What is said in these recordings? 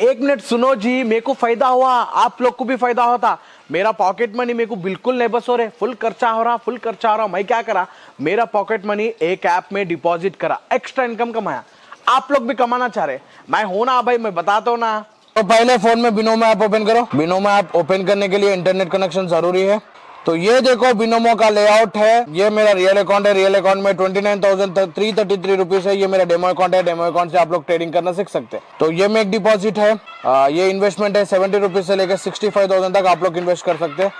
एक मिनट सुनो जी, मेरे को फ़ायदा हुआ, आप लोग को भी फ़ायदा होता। मेरा पॉकेट मनी मेरे को बिल्कुल नहीं बस हो रहे फुल खर्चा हो रहा फुल खर्चा हो रहा। मैं क्या करा, मेरा पॉकेट मनी एक ऐप में डिपॉजिट करा एक्स्ट्रा इनकम कमाया। आप लोग भी कमाना चाह रहे, मैं हूँ ना भाई, मैं बताता हूँ ना। तो पहले फ़ोन में बिनोमो ऐप ओपन करो। बिनोमो ऐप ओपन करने के लिए इंटरनेट कनेक्शन ज़रूरी है। तो ये देखो बिनोमो का लेआउट है। ये मेरा रियल अकाउंट है। रियल अकाउंट में twenty nine thousand three thirty three rupees है। ये मेरा डेमो अकाउंट है। डेमो अकाउंट से आप लोग ट्रेडिंग करना सीख सकते हैं। तो ये में एक डिपॉजिट है। आ, ये इन्वेस्टमेंट है सेवेंटी रुपीज़ से लेकर सिक्सटी फाइव थाउज़ेंड तक आप लोग इन्वेस्ट कर सकते हैं।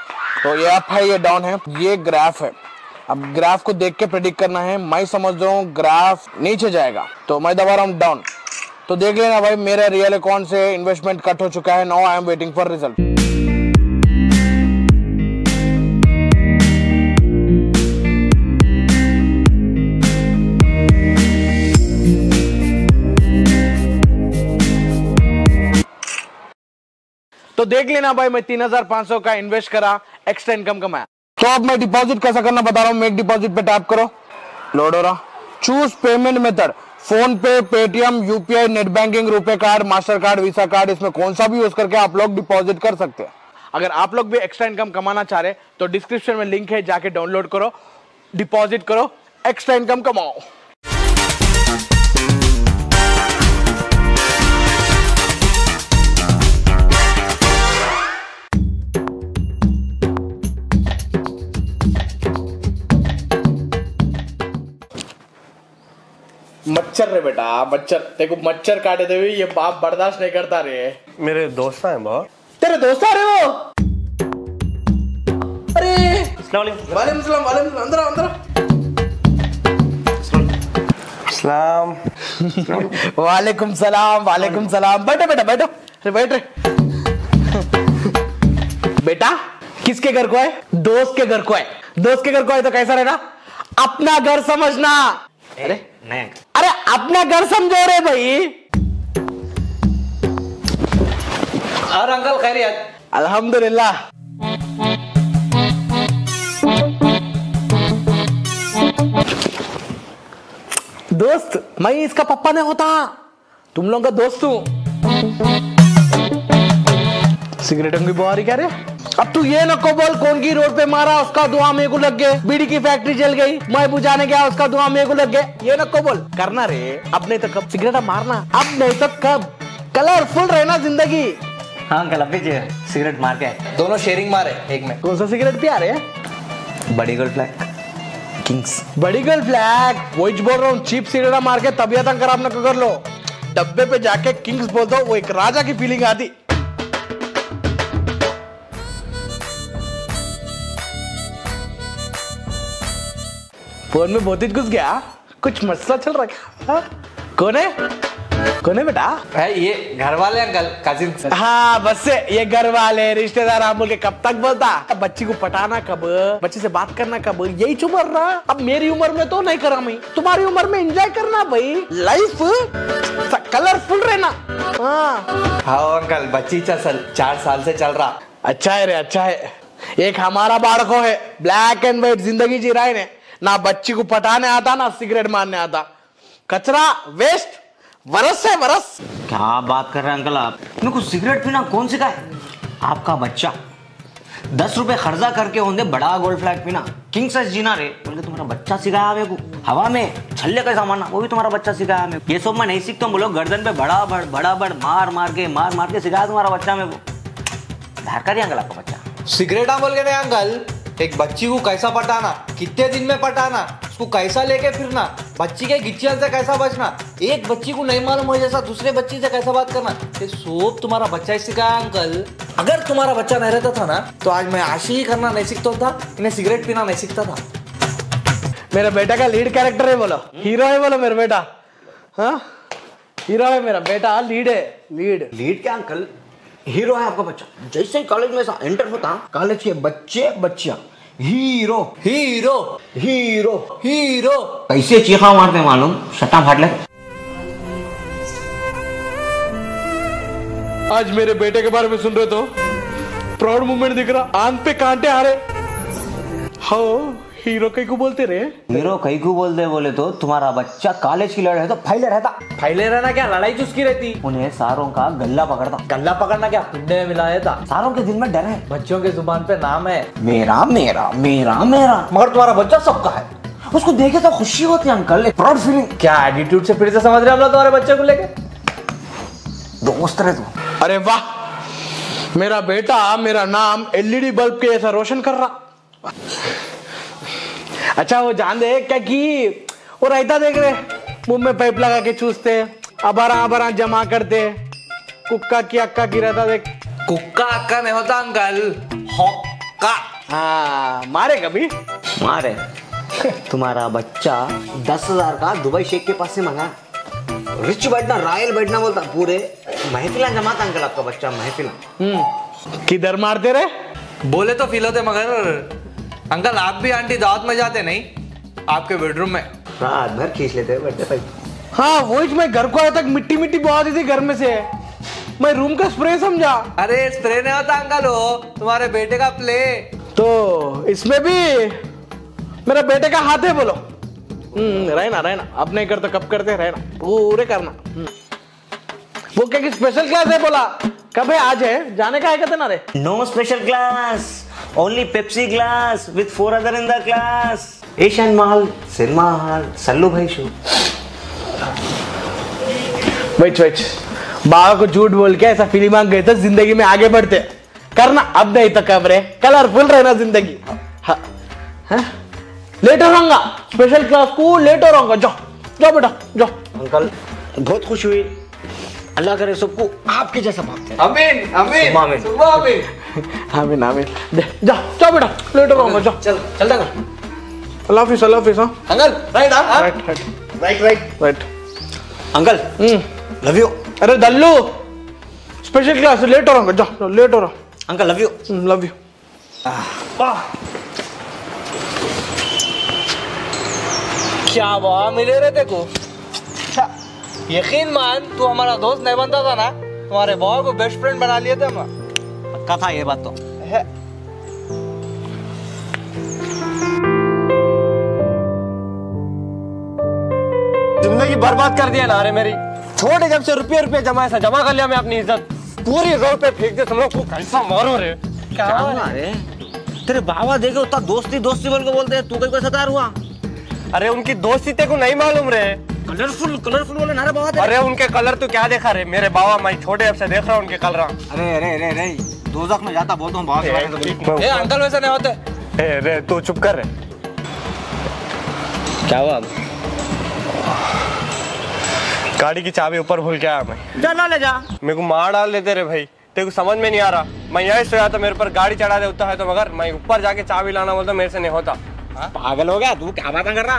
तो ये अप है ये डाउन है। ये ग्राफ है। अब ग्राफ को देख के प्रेडिक्ट करना है। मैं समझ रहा हूँ ग्राफ नीचे जाएगा। तो मैं दबा रहा हूँ डाउन तो देख लेना भाई मेरे रियल अकाउंट से इन्वेस्टमेंट कट हो चुका है। Now I am waiting for result तो देख लेना भाई मैं तीन हज़ार पाँच सौ का इन्वेस्ट करा एक्स्ट्रा इनकम कमाया तो अब मैं डिपॉजिट कैसा करना बता रहा हूँ? मेक डिपॉजिट पे टैप करो। लोड हो रहा। Choose payment method PhonePe Paytm UPI net banking RuPay card Mastercard Visa card इसमें कौन सा भी यूज़ करके आप लोग डिपॉजिट कर सकते हैं। अगर आप लोग भी एक्स्ट्रा इनकम कमाना चाह रहे तो डिस्क्रिप्शन में लिंक है जाके डाउनलोड करो डिपॉजिट करो एक्स्ट्रा इनकम कमाओ। मच्छर रे बेटा मच्छर। देखो मच्छर काटे थे ये बाप बर्दाश्त नहीं करता रे। मेरे दोस्त हैं बहुत। तेरे दोस्त आ रहे हो? अरे। वालेकुम। सलाम वालेकुम सलाम। अंदर अंदर सलाम वालेकुम सलाम वालेकुम सलाम। बैठो बेटा बैठो। अरे बैठ रे। बेटा किसके घर को है? दोस्त के घर को है। दोस्त के घर को है तो कैसा रहना अपना घर समझना। अरे। नहीं अरे अपना घर समझो रे भाई। और अंकल खैरियत। अल्हम्दुलिल्लाह। दोस्त मैं इसका पप्पा नहीं होता। तुम लोगों का दोस्त हूँ। सिगरेट की बुआरी क्या रे? अब तू ये नको बोल कौन की रोड पे मारा उसका धुआँ मेरे को लग गए बीड़ी की फैक्ट्री जल गई मैं बुझाने गया उसका धुआँ मेरे को लग गए ये नको बोल। करना रे अब नहीं तो कब? सिगरेट मारना। अब नहीं तो कब? कलरफुल रहना ज़िंदगी। हाँ अंकल अब सिगरेट मार के दोनों शेयरिंग मारे एक में। कौन सा सिगरेट पिया रहे बड़ी गर्ल फ्लैग किंग्स बड़ी गर्ल फ्लैग वही बोल रहा हूँ चीप सिगरेट मार के तबियत खराब न कर लो। डब्बे पे जाके किंग्स बोल दो वो एक राजा की फीलिंग आती। फ़ोन में बहुत ही घुस गया। कुछ मसला चल रहा क्या? हाँ? कौन है? कौन है बेटा? है ये घर वाले अंकल कजिन हाँ बस से ये घर वाले रिश्तेदार आप बोल के कब तक बोलता? बच्ची को पटाना कब? बच्ची से बात करना कब? यही उम्र रहा। अब मेरी उम्र में तो नहीं करा मैं। तुम्हारी उम्र में एंजॉय करना भाई। लाइफ कलरफुल रहना। हाँ। हाँ अंकल बच्ची चल चार साल से चल रहा। अच्छा है रे अच्छा है। एक हमारा बाड़को है। ब्लैक एंड व्हाइट ज़िंदगी जी रहा है ने बच्ची को पटाने आता ना सिगरेट मारने आता। कचरा वेस्ट वरस है वरस। क्या बात कर रहे हैं अंकल आप? मेरे को सिगरेट पीना कौन सिखाए आपका बच्चा। दस रुपए खर्चा करके होंगे बड़ा गोल्ड फ्लैग पीना। किंग साइज़ जीना रे। बोल के तुम्हारा बच्चा सिखाया मेरे को। हवा में छल्ले कैसा मारना वो भी तुम्हारा बच्चा सिखाया मेरे को। ये सब मैं नहीं सीखता बोलो। गर्दन पे बड़ा बड़ बड़ा बड़ मार मार के मार मार के सिखाया तुम्हारा बच्चा मेरे को। धार कर दिया अंकल आपका बच्चा। सिगरेट बोल के नहीं अंकल। एक बच्ची को कैसा पटाना कितने दिन में पटाना उसको कैसा लेके फिरना बच्ची के गिच्चियन से कैसा बचना एक बच्ची को नहीं मालूम हो जैसा दूसरे बच्ची से कैसा बात करना। ये सब तुम्हारा बच्चा ही सिखाया अंकल। अगर तुम्हारा बच्चा नहीं रहता था ना तो आज मैं आशी ही करना नहीं सीखता था इन्हें सिगरेट पीना नहीं सीखता था। मेरा बेटा का लीड कैरेक्टर है बोलो। हीरो है बोलो मेरा बेटा। हाँ? हीरो है मेरा बेटा लीड है लीड लीड क्या अंकल? हीरो है आपका बच्चा। जैसे ही कॉलेज में एंटर होता कॉलेज के बच्चे बच्चियाँ। हीरो। हीरो। हीरो। हीरो। कैसे चीखा मारते मालूम? सट्टा फाट ले। आज मेरे बेटे के बारे में सुन रहे तो? प्राउड मूवमेंट दिख रहा। आँख पे कांटे आ रहे। हो। हीरो कई को बोलते रहे हीरो कहीं को बोलते बोले तो तुम्हारा बच्चा कॉलेज की लड़ाई है तो फाइले रहता। फाइले रहना क्या? लड़ाई चुस्की रहती। उन्हें सारों का गल्ला पकड़ता। गल्ला पकड़ना क्या? पिंडे में मिलाया था सारों के दिल में डर है। बच्चों के ज़ुबान पे नाम है। मेरा मेरा मेरा मेरा। मगर तुम्हारा बच्चा सबका है। उसको देखे तो खुशी होती है अंकल प्राउड फीलिंग क्या एटीट्यूड से फिर से समझ रहे हम लोग तुम्हारे बच्चे को लेके? दोस्त रहे तू। अरे वाह! मेरा बेटा मेरा नाम एलईडी बल्ब के जैसा रोशन कर रहा। अच्छा वो जान दे क्या की वो रायता देख रहे मुँह में पाइप लगा के चूसते अबारा अबारा जमा करते कुक्का की अक्का की रहता देख। कुक्का अक्का नहीं होता अंकल। होक्का। हाँ मारे कभी? मारे। तुम्हारा बच्चा दस हज़ार का दुबई शेख के पास से मंगा। रिच बैठना रॉयल बैठना बोलता पूरे महफिला जमाता अंकल आपका बच्चा महफिला। हम्म किधर मारते रहे? बोले तो फील होते मगर। अंकल आप भी आंटी दावत में जाते नहीं? आपके बेडरूम में। रात भर खींच लेते बर्थडे पे हाँ वही मैं घर को आया तक मिट्टी मिट्टी बहुत थी घर में से मैं रूम का स्प्रे समझा। अरे स्प्रे नहीं होता अंकल हो तुम्हारे बेटे का प्ले तो इसमें भी मेरा बेटे का हाथ है बोलो। हम्म रहना रहना। अब नहीं करते कब करते रहना। पूरे करना। हम्म। वो क्या कि स्पेशल क्लास है बोला। कब है आज है? जाने का है कहते ना रे? No special class only Pepsi glass with four other in the class Asian mall cinema hall Sallu भाई शो वेच वेच बाबा को झूठ बोल के ऐसा फ़िल्म गए तो ज़िंदगी में आगे बढ़ते। करना अब नहीं तो कब रे? कलरफुल रहना ज़िंदगी। हाँ। हाँ? लेट हो रहूँगा स्पेशल क्लास को लेट हो रहूँगा जाओ। जाओ बेटा जाओ। अंकल बहुत खुश हुई। अल्लाह करे सबको आपके जैसा भागते अमीन अमीन। सुबह अमीन। सुबह अमीन। आमीन आमीन दे जाओ जाओ बेटा लेट हो रहूँगा जाओ चल चलता कर अल्लाह हाफिज अल्लाह हाफिज हाँ। अंकल राइट हाँ? Right right right right right uncle hmm. Love you अरे दल्लू स्पेशल क्लास लेट हो रहूँगा जाओ जाओ लेट हो रहा uncle love you love you वाह क्या हुआ? मिले रहे तेको यकीन मान तू हमारा दोस्त नहीं बनता था ना? तुम्हारे बॉय को बेस्ट फ्रेंड बना लिए थे हम। पक्का था ये बात तो। ज़िंदगी बर्बाद कर दिया ना अरे मेरी। छोटे जब से रुपये रुपये जमा ऐसा जमा कर लिया मैं अपनी इज़्ज़त। पूरी रोड पे फेंक दे तुम लोग को कैसा मारो रे। क्या हुआ रे? तेरे बाबा देखे उतना दोस्ती दोस्ती बोल के बोलते हैं तू कैसा हुआ? अरे उनकी दोस्ती तेरे को नहीं मालूम रे। कलरफुल कलरफुल बोले ना रे बाबा अरे उनके कलर तू क्या देखा रे? मेरे बाबा मैं छोटे जब से देख रहा हूँ उनके कलर अरे अरे अरे अरे दोजख में जाता बोलता हूँ बाबा के बारे में तो अंकल वैसे नहीं होते। ए रे तू चुप कर रे। क्या हुआ? अब गाड़ी की चाबी ऊपर भूल के आया मैं। जा ला ले जा। मेरे को मार डाल देते रे भाई। तेरे को समझ में नहीं आ रहा। मैं यही सोया था मेरे पर गाड़ी चढ़ा दे होता है तो मगर मैं ऊपर जाके चाबी लाना बोलता मेरे से नहीं होता। पागल हो गया? तू क्या बात कर रहा?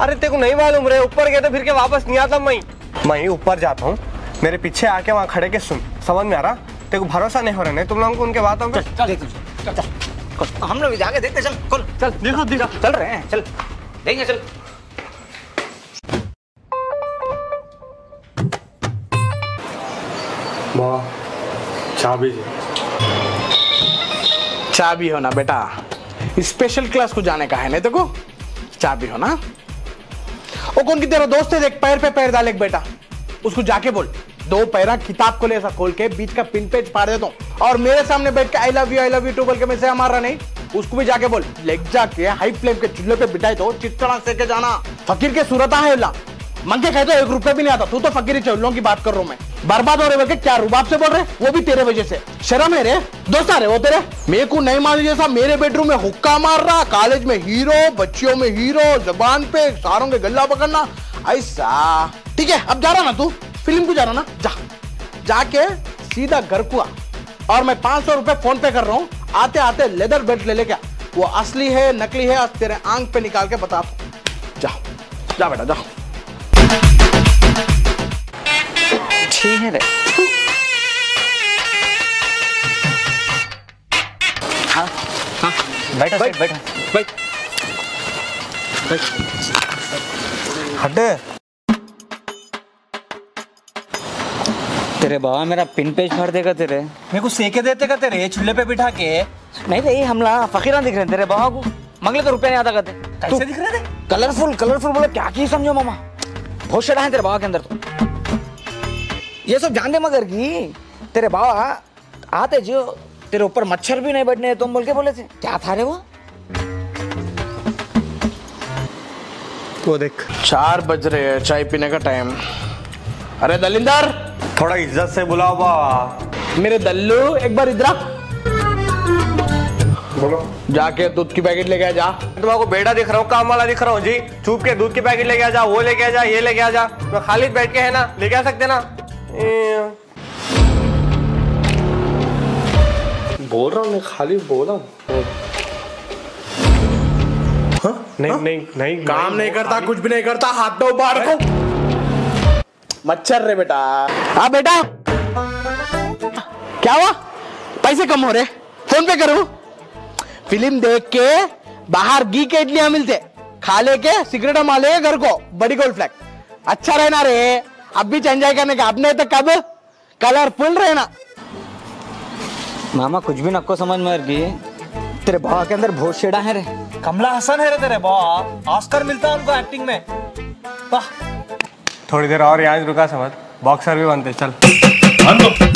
अरे तेरे को नहीं मालूम रे ऊपर गए तो फिर के वापस नहीं आता मैं मैं ऊपर जाता हूँ। मेरे पीछे आके वहाँ खड़े के सुन। समझ में आ रहा? तेरे को भरोसा नहीं हो रहा नहीं? तुम लोगों को उनके बातों में चल देख तुझे चल चल। हम लोग भी जाके देखते चल चल चल देखो देखो। चल रहे हैं चल। देखेंगे चल। चाबी। चाबी हो ना बेटा। स्पेशल क्लास को जाने का है नहीं देखो चाबी हो ना? वो कौन की तेरा दोस्त है? देख, पैर पे पैर डाले बेटा। उसको जाके बोल, दो पैरा किताब को ले ऐसा खोल के बीच का पिन पेज फाड़ देता हूँ। और मेरे सामने बैठ के I love you I love you too बोल के मैं मार रहा नहीं। उसको भी जाके बोल लेग जाके हाई फ्लेम के चूल्हे पे बिठाई तो चित्तड़ा से के जाना। फकीर के सूरत है मंगे खाए तो एक रुपए भी नहीं आता। तू तो फकीरी चौलों की बात कर रहा हूँ मैं। बर्बाद हो रहे क्या रुबाब से बोल रहे वो भी तेरे वजह से। शर्म है रे। दोस्त आ रहे वो तेरे? मेरे को नहीं मालूम जैसा मेरे बेडरूम में हुक्का मार रहा कॉलेज में हीरो बच्चियों में हीरो जबान पे सारों के गल्ला पकड़ना। ऐसा। ठीक है, अब जा रहा ना तू? फ़िल्म को जा रहा ना? जा। जाके सीधा घर को आ। और मैं पाँच सौ रुपए फ़ोन पे कर रहा हूँ। आते आते लेदर बेल्ट ले ले क्या वो असली है, नकली है तेरे आँख पे निकाल के बता दूँ। जा बेटा, जा। है रे हाँ हाँ बैठो बैठ बैठो बैठ हटे। तेरे बाबा मेरा पिन पेज फाड़ देगा तेरे। मेरे को सेके देते का तेरे चूल्हे पे बिठा के। नहीं भाई हमला फकीरा दिख रहे हैं तेरे बाबा को। मंगले तो रुपया नहीं आता करते। कैसे दिख रहे थे? कलरफुल कलरफुल बोलो क्या की समझो मामा? बहुत शरा है तेरे बाबा के अंदर तो। ये सब जान दे मगर की। तेरे बाबा आते जो तेरे ऊपर मच्छर भी नहीं बैठने तुम बोल के बोले थे। क्या था रे वो? वो देख। चार बज रहे हैं चाय पीने का टाइम अरे दलिंदर! थोड़ा इज़्ज़त से बुलाओ बा मेरे दल्लू एक बार इधर बोलो। जाके दूध की पैकेट लेके आ जा। तुम्हारा बेटा दिख रहा हूँ काम वाला दिख रहा हूँ जी। चुप के दूध की पैकेट लेके आ जा वो लेके आ जा ये लेके आ जा। मैं खाली बैठ के है ना लेके आ सकते ना? बोल रहा हूँ मैं खाली बोल हूँ। हाँ? नहीं नहीं नहीं काम नहीं करता कुछ भी नहीं करता हाथ दो बाहर को मच्छर रे बेटा। हाँ बेटा। क्या हुआ? पैसे कम हो रहे फ़ोन पे करूँ? फ़िल्म देख के बाहर घी के इडलियाँ मिलते। खा लेके सिगरेट मार ले घर को। बड़ी गोल्ड फ्लैग अच्छा रहना रे। अब भी एंजॉय करने का। अपने तो कब? कलरफुल रहना। मामा कुछ भी नको समझ में की तेरे भाव के अंदर बहुत शेड़ा है रे। कमला हसन है रे तेरे बाप। ऑस्कर मिलता है उनको एक्टिंग में। वाह। थोड़ी देर और यहाँ रुका समझ। बॉक्सर भी बनते चल।